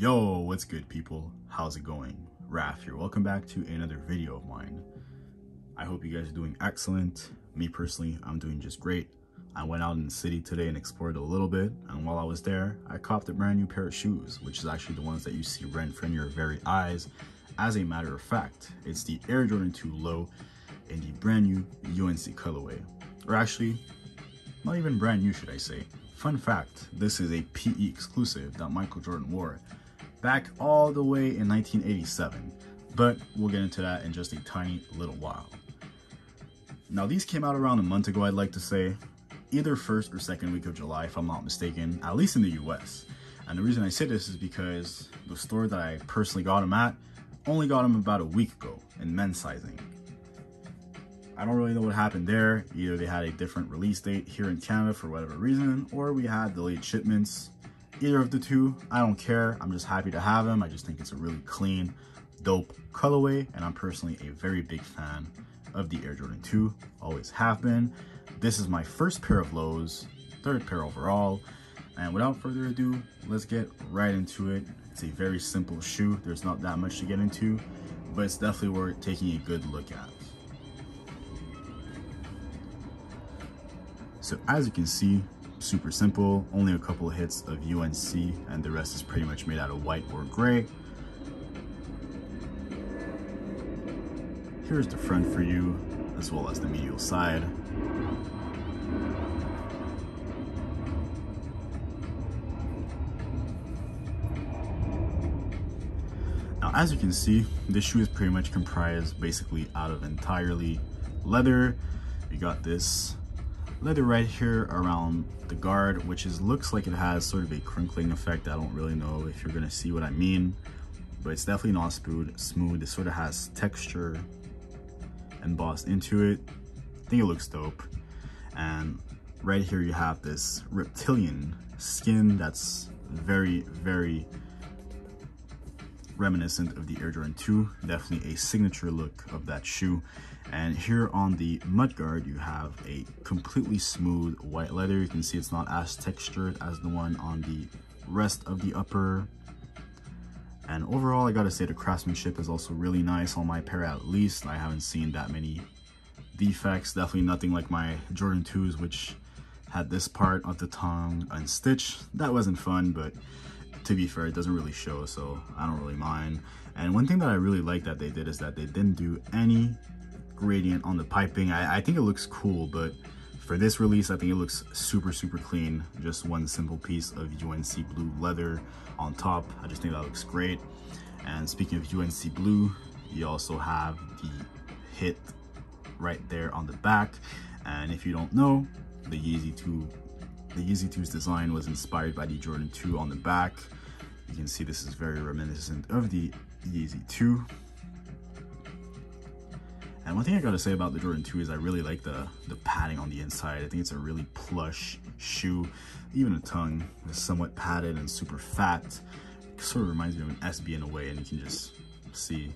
Yo, what's good people? How's it going? Raf here. Welcome back to another video of mine. I hope you guys are doing excellent. Me personally, I'm doing just great. I went out in the city today and explored a little bit, and while I was there, I copped a brand new pair of shoes, which is actually the ones that you see right in front of your very eyes. As a matter of fact, it's the Air Jordan 2 Low in the brand new UNC colorway. Or actually, not even brand new should I say. Fun fact, this is a PE exclusive that Michael Jordan wore back all the way in 1987, but we'll get into that in just a tiny little while. Now these came out around a month ago, I'd like to say, either first or second week of July, if I'm not mistaken, at least in the US. And the reason I say this is because the store that I personally got them at only got them about a week ago in men's sizing. I don't really know what happened there. Either they had a different release date here in Canada for whatever reason, or we had delayed shipments. Either of the two, I don't care. I'm just happy to have them. I just think it's a really clean, dope colorway, and I'm personally a very big fan of the Air Jordan 2. Always have been. This is my first pair of lows, third pair overall. And without further ado, let's get right into it. It's a very simple shoe. There's not that much to get into, but it's definitely worth taking a good look at. So as you can see, super simple, only a couple of hits of UNC and the rest is pretty much made out of white or gray. Here's the front for you, as well as the medial side. Now, as you can see, this shoe is pretty much comprised basically out of entirely leather. You got this leather right here around the guard, which is looks like it has sort of a crinkling effect. I don't really know if you're gonna see what I mean, but it's definitely not smooth. Smooth. It sort of has texture embossed into it. I think it looks dope. And right here you have this reptilian skin that's very, very reminiscent of the Air Jordan 2. Definitely a signature look of that shoe. And here on the mudguard, you have a completely smooth white leather. You can see it's not as textured as the one on the rest of the upper. And overall, I gotta say the craftsmanship is also really nice on my pair at least. I haven't seen that many defects. Definitely nothing like my Jordan 2s, which had this part of the tongue unstitched. That wasn't fun, but to be fair, it doesn't really show, so I don't really mind. And one thing that I really like that they did is that they didn't do any gradient on the piping. I, I think it looks cool, but for this release, I think it looks super, super clean. Just one simple piece of UNC blue leather on top. I just think that looks great. And speaking of UNC blue, you also have the hit right there on the back. And if you don't know, the Yeezy 2, the Yeezy 2's design was inspired by the Jordan 2 on the back. You can see this is very reminiscent of the Yeezy 2. And one thing I gotta say about the Jordan 2 is I really like the, the padding on the inside. I think it's a really plush shoe. Even the tongue is somewhat padded and super fat. It sort of reminds me of an SB in a way and you can just see.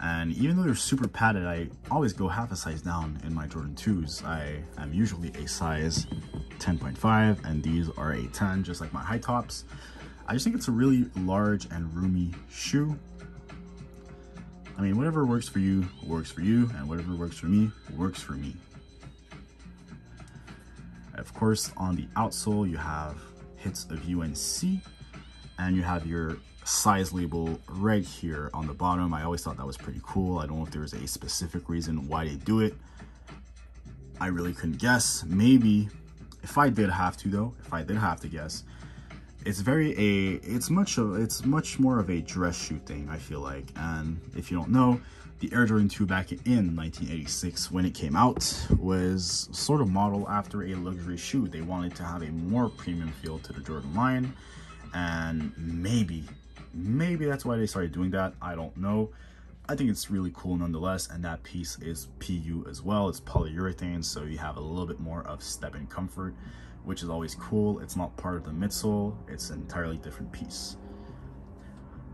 And even though they're super padded, I always go half a size down in my Jordan 2s. I am usually a size 10.5 and these are a 10, just like my high tops. I just think it's a really large and roomy shoe. I mean, whatever works for you, works for you, and whatever works for me, works for me. Of course, on the outsole, you have hits of UNC, and you have your size label right here on the bottom. I always thought that was pretty cool. I don't know if there was a specific reason why they do it. I really couldn't guess. Maybe, if I did have to though, if I did have to guess, it's very a it's much of it's much more of a dress shoe thing i feel like. And if you don't know the air jordan 2 back in 1986 when it came out was sort of modeled after a luxury shoe. They wanted to have a more premium feel to the jordan line and maybe maybe that's why they started doing that. I don't know i think it's really cool nonetheless and that piece is pu as well it's polyurethane so you have a little bit more of step and comfort which is always cool. It's not part of the midsole, it's an entirely different piece.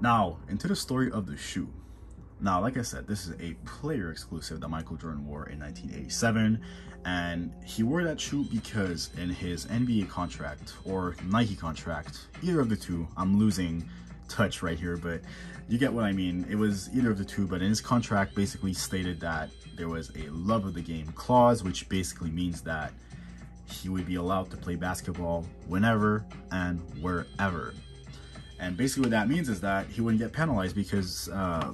Now, into the story of the shoe. Now, like I said, this is a player exclusive that Michael Jordan wore in 1987. And he wore that shoe because in his NBA contract or Nike contract, either of the two, I'm losing touch right here, but you get what I mean. It was either of the two, but in his contract basically stated that there was a love of the game clause, which basically means that he would be allowed to play basketball whenever and wherever. And basically what that means is that he wouldn't get penalized because uh,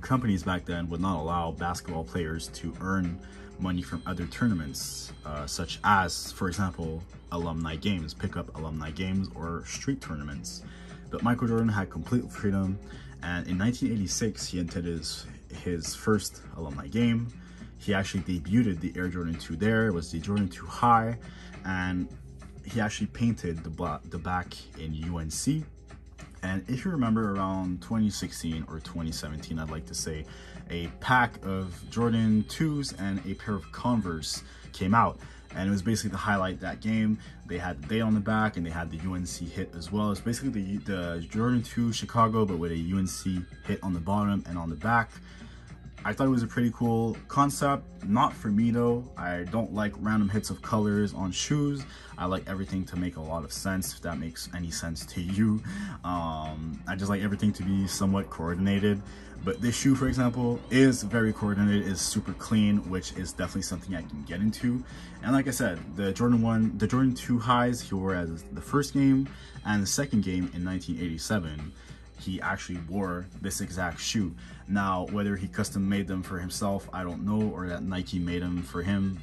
companies back then would not allow basketball players to earn money from other tournaments, uh, such as, for example, alumni games, pickup alumni games, or street tournaments. But Michael Jordan had complete freedom, and in 1986, he entered his, his first alumni game. He actually debuted the Air Jordan 2 there. It was the Jordan 2 High, and he actually painted the, the back in UNC. And if you remember around 2016 or 2017, I'd like to say, a pack of Jordan 2s and a pair of Converse came out. And it was basically to highlight that game. They had the date on the back and they had the UNC hit as well. It's basically the, the Jordan 2 Chicago, but with a UNC hit on the bottom and on the back. I thought it was a pretty cool concept. Not for me though. I don't like random hits of colors on shoes. I like everything to make a lot of sense, if that makes any sense to you. Um, I just like everything to be somewhat coordinated. But this shoe, for example, is very coordinated, is super clean, which is definitely something I can get into. And like I said, the Jordan 1, the Jordan 2 highs he wore as the first game and the second game in 1987 he actually wore this exact shoe. Now, whether he custom made them for himself, I don't know, or that Nike made them for him,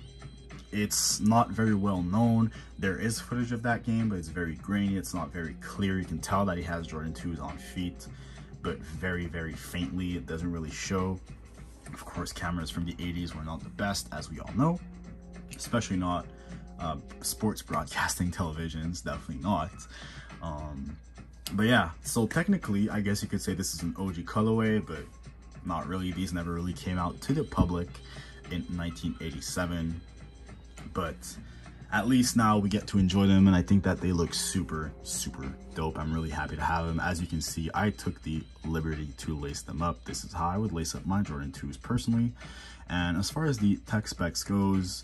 it's not very well known. There is footage of that game, but it's very grainy. It's not very clear. You can tell that he has Jordan 2s on feet, but very, very faintly. It doesn't really show. Of course, cameras from the 80s were not the best, as we all know, especially not uh, sports broadcasting televisions, definitely not. Um, but yeah, so technically, I guess you could say this is an OG colorway, but not really. These never really came out to the public in 1987. But at least now we get to enjoy them and I think that they look super, super dope. I'm really happy to have them. As you can see, I took the liberty to lace them up. This is how I would lace up my Jordan 2s personally. And as far as the tech specs goes,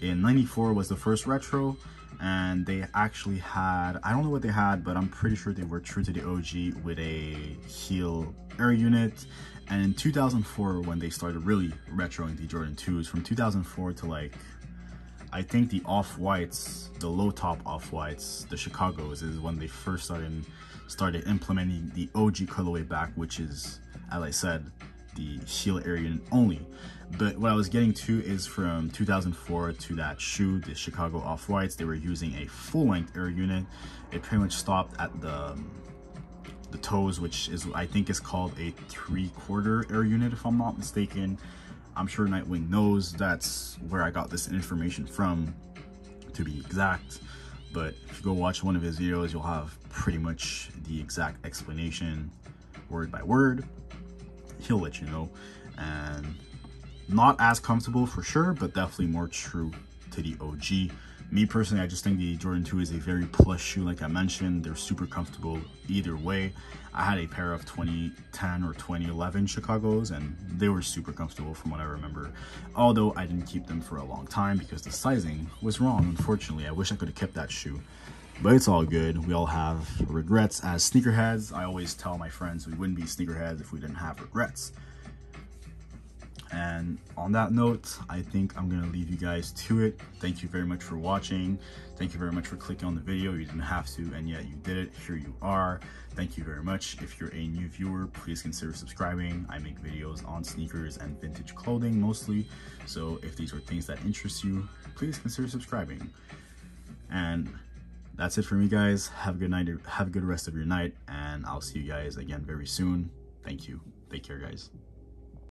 in 94 was the first retro and they actually had i don't know what they had but i'm pretty sure they were true to the og with a heel air unit. And in 2004 when they started really retroing the jordan 2s from 2004 to like i think the off-whites the low top off-whites the chicago's is when they first started started implementing the og colorway back which is as i said the heel unit only but what I was getting to is from 2004 to that shoe, the Chicago Off-Whites, they were using a full-length air unit. It pretty much stopped at the the toes, which is I think is called a three-quarter air unit, if I'm not mistaken. I'm sure Nightwing knows that's where I got this information from, to be exact. But if you go watch one of his videos, you'll have pretty much the exact explanation, word by word. He'll let you know. And not as comfortable for sure, but definitely more true to the OG. Me personally, I just think the Jordan 2 is a very plush shoe, like I mentioned. They're super comfortable either way. I had a pair of 2010 or 2011 Chicago's, and they were super comfortable from what I remember. Although I didn't keep them for a long time because the sizing was wrong, unfortunately. I wish I could have kept that shoe. But it's all good. We all have regrets as sneakerheads. I always tell my friends we wouldn't be sneakerheads if we didn't have regrets. And on that note, I think I'm gonna leave you guys to it. Thank you very much for watching. Thank you very much for clicking on the video. You didn't have to, and yet you did it. Here you are. Thank you very much. If you're a new viewer, please consider subscribing. I make videos on sneakers and vintage clothing mostly. So if these are things that interest you, please consider subscribing. And that's it for me, guys. Have a good night. Have a good rest of your night, and I'll see you guys again very soon. Thank you. Take care, guys.